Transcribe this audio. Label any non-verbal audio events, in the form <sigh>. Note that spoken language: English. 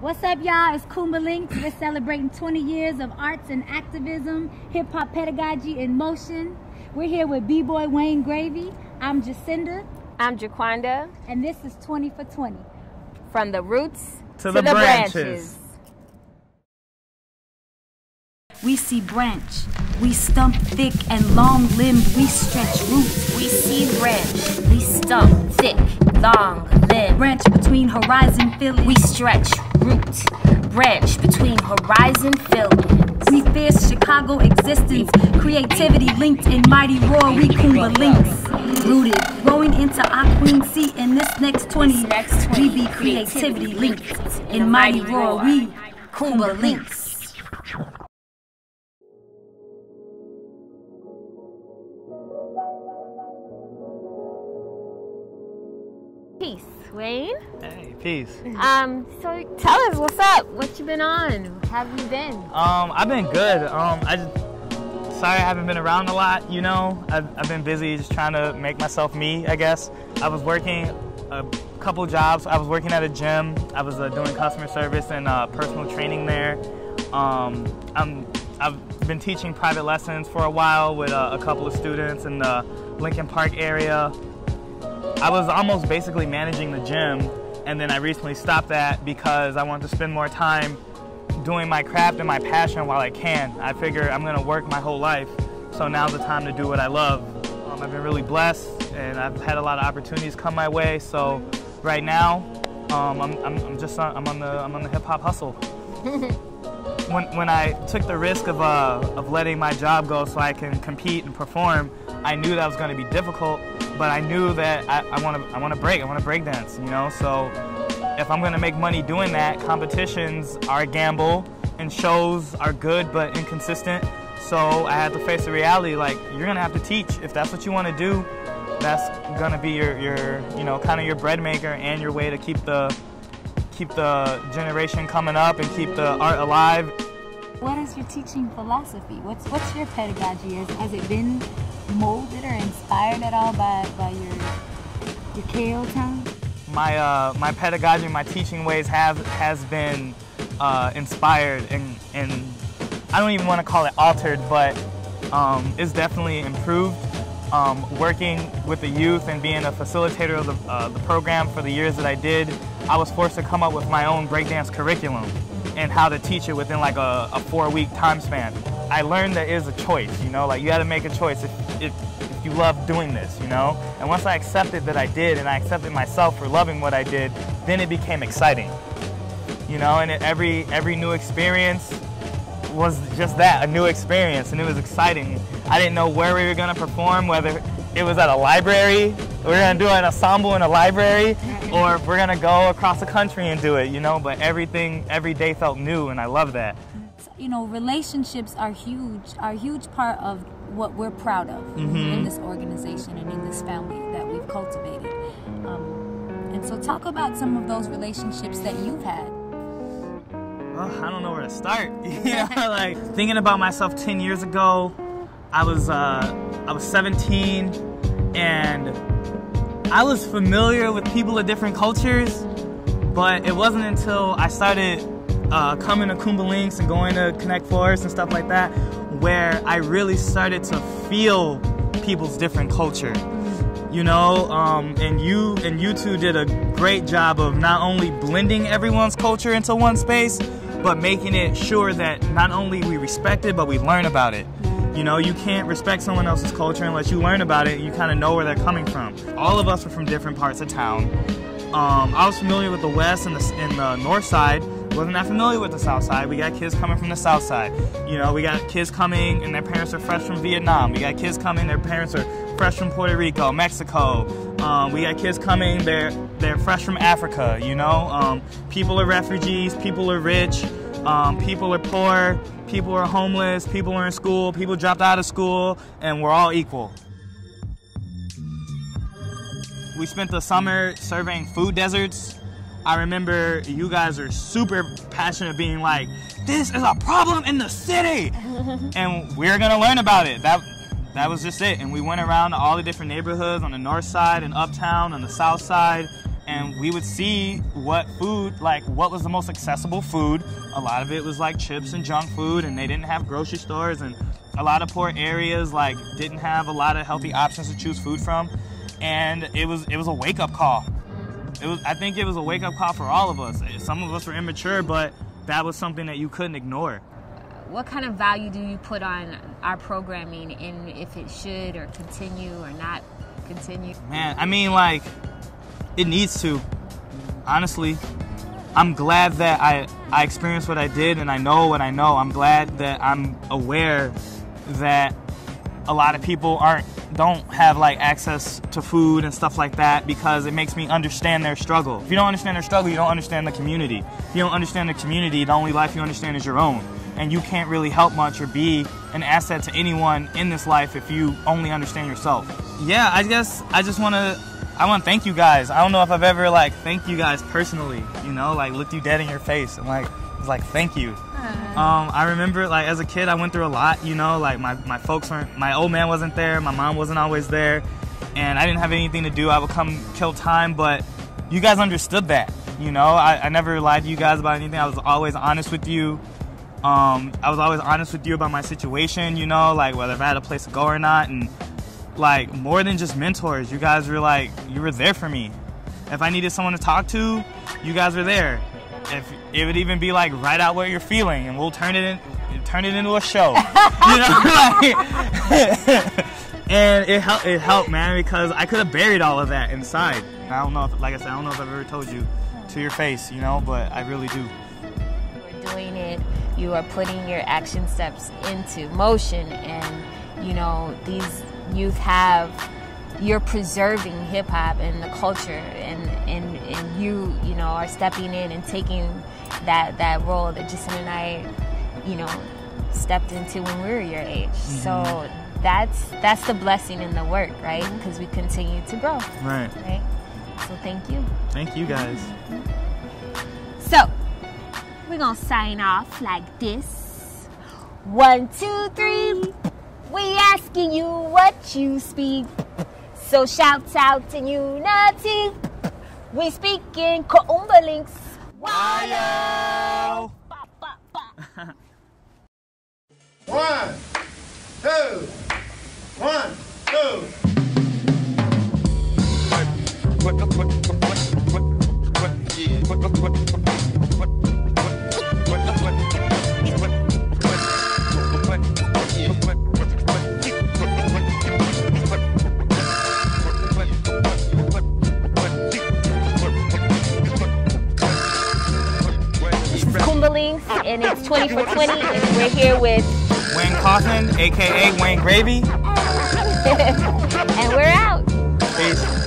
What's up, y'all? It's Kuumba Lynx. We're celebrating 20 years of arts and activism, hip hop pedagogy in motion. We're here with B Boy Wayne Gravy. I'm Jacinda. I'm Jaquanda. And this is 20 for 20. From the roots to, to the, the, branches. branches. We see branch. We stump thick and long limbed. We stretch roots. We see branch. We stump thick, long limb. Branch between horizon fillings. We stretch root. Branch between horizon fillings. We fierce Chicago existence. Creativity linked in mighty roar. We Kuumba Lynx. Rooted, growing into our queen seat in this next 20. Next 20. We be creativity linked in mighty roar. We Kuumba Lynx. Um, so tell us what's up. What you been on? How have you been? Um, I've been good. Um, I just sorry I haven't been around a lot. You know, I've, I've been busy just trying to make myself me. I guess I was working a couple jobs. I was working at a gym. I was uh, doing customer service and uh, personal training there. Um, I'm I've been teaching private lessons for a while with uh, a couple of students in the Lincoln Park area. I was almost basically managing the gym and then I recently stopped that because I want to spend more time doing my craft and my passion while I can. I figure I'm gonna work my whole life, so now's the time to do what I love. Um, I've been really blessed and I've had a lot of opportunities come my way, so right now um, I'm, I'm, I'm, just on, I'm on the, I'm on the hip hop hustle. <laughs> when, when I took the risk of, uh, of letting my job go so I can compete and perform, I knew that was gonna be difficult, but I knew that I want to I want to break. I want to break dance, you know. So if I'm going to make money doing that, competitions are a gamble and shows are good but inconsistent. So I had to face the reality like you're going to have to teach if that's what you want to do. That's going to be your your you know kind of your bread maker and your way to keep the keep the generation coming up and keep the art alive. What is your teaching philosophy? What's what's your pedagogy? Has, has it been molded or inspired at all by, by your your KO time? My uh, my pedagogy, my teaching ways have has been uh, inspired and and I don't even want to call it altered, but um, it's definitely improved. Um, working with the youth and being a facilitator of the, uh, the program for the years that I did, I was forced to come up with my own breakdance curriculum and how to teach it within like a, a four week time span. I learned that there is a choice, you know, like you got to make a choice if, if, if you love doing this, you know? And once I accepted that I did and I accepted myself for loving what I did, then it became exciting, you know? And it, every, every new experience was just that, a new experience, and it was exciting. I didn't know where we were going to perform, whether it was at a library, we're going to do an ensemble in a library, or we're going to go across the country and do it, you know? But everything, every day felt new, and I love that you know, relationships are huge, are a huge part of what we're proud of mm-hmm. in this organization and in this family that we've cultivated. Um, and so, talk about some of those relationships that you've had. Well, I don't know where to start. <laughs> <laughs> know, like thinking about myself 10 years ago, I was uh, I was 17, and I was familiar with people of different cultures, but it wasn't until I started uh, coming to Kuumba Lynx and going to Connect Force and stuff like that, where I really started to feel people's different culture. You know, um, and you and you two did a great job of not only blending everyone's culture into one space, but making it sure that not only we respect it, but we learn about it. You know, you can't respect someone else's culture unless you learn about it. You kind of know where they're coming from. All of us are from different parts of town. Um, I was familiar with the west and the, and the north side, wasn't that familiar with the South Side. We got kids coming from the South Side. You know, we got kids coming and their parents are fresh from Vietnam. We got kids coming, their parents are fresh from Puerto Rico, Mexico. Um, we got kids coming, they're they're fresh from Africa. You know, um, people are refugees, people are rich, um, people are poor, people are homeless, people are in school, people dropped out of school, and we're all equal. We spent the summer surveying food deserts I remember you guys are super passionate being like, this is a problem in the city. <laughs> and we're gonna learn about it. That that was just it. And we went around to all the different neighborhoods on the north side and uptown, on the south side, and we would see what food, like what was the most accessible food. A lot of it was like chips and junk food, and they didn't have grocery stores, and a lot of poor areas like didn't have a lot of healthy options to choose food from. And it was it was a wake up call. It was I think it was a wake up call for all of us. Some of us were immature, but that was something that you couldn't ignore. What kind of value do you put on our programming and if it should or continue or not continue? Man, I mean, like, it needs to. Honestly, I'm glad that I, I experienced what I did and I know what I know. I'm glad that I'm aware that a lot of people aren't don't have like access to food and stuff like that because it makes me understand their struggle. If you don't understand their struggle, you don't understand the community. If you don't understand the community, the only life you understand is your own. And you can't really help much or be an asset to anyone in this life if you only understand yourself. Yeah, I guess I just want to I want to thank you guys. I don't know if I've ever like thanked you guys personally, you know, like looked you dead in your face and like was like thank you. Um, I remember like as a kid I went through a lot, you know, like my, my folks weren't my old man wasn't there, my mom wasn't always there, and I didn't have anything to do. I would come kill time, but you guys understood that, you know. I, I never lied to you guys about anything. I was always honest with you. Um, I was always honest with you about my situation, you know, like whether if I had a place to go or not, and like more than just mentors. You guys were like you were there for me. If I needed someone to talk to, you guys were there. If it would even be like write out what you're feeling, and we'll turn it in, turn it into a show. <laughs> you know, <laughs> like, <laughs> and it helped. It helped, man, because I could have buried all of that inside. I don't know if, like I said, I don't know if I've ever told you to your face, you know, but I really do. You are doing it. You are putting your action steps into motion, and you know these youth have you're preserving hip hop and the culture and, and and you you know are stepping in and taking that that role that Jason and I you know stepped into when we were your age. Mm-hmm. so that's that's the blessing in the work right? Because we continue to grow. Right. Right? So thank you. Thank you guys. So we're gonna sign off like this. One two three we asking you what you speak. So shout out in unity. We speak in Kuumba Lynx. Wayo! One, two, one, two. 20 for 20, we're here with Wayne Cauthen, aka Wayne Gravy. <laughs> and we're out. Peace.